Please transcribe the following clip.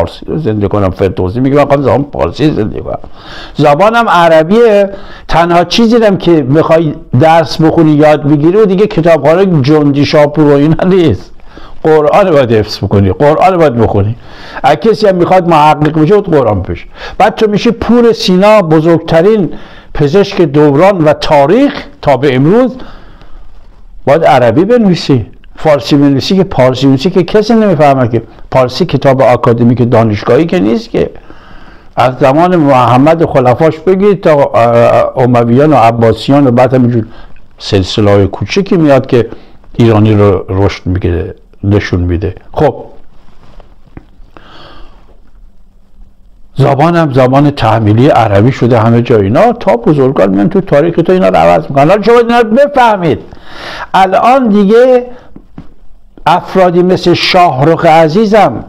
فارسی رو زنده کنم فردوسی میگه من زبان فارسی زنده کنم. زبانم عربیه تنها چیزی هم که می‌خوای درس بخونی یاد بگیری و دیگه کتابخانه جندی شاپور و اینا نیست. قرآن باید حفظ بکنی قرآن باید بخونی. اگه کسی هم می‌خواد محقق بشه بود قرآن بشه. بعد تو میشه پور سینا بزرگترین پزشک دوران و تاریخ تا به امروز. باید عربی بنویسی. فارسی بنویسی که پارسی بنویسی که کسی نمی‌فهمه که پارسی کتاب آکادمیک دانشگاهی که نیست که. از زمان محمد خلفاش بگید تا امویان و عباسیان و بعد همینجور سلسله های کوچکی میاد که ایرانی رو رشد میگه نشون میده. خب. زبانم زبان تحمیلی عربی شده همه جا. اینا تا بزرگان میان تو تاریخ تو اینا رو عوض می‌کنن. حالا شما اینا بفهمید. الان دیگه افرادی مثل شاهرخ عزیزم.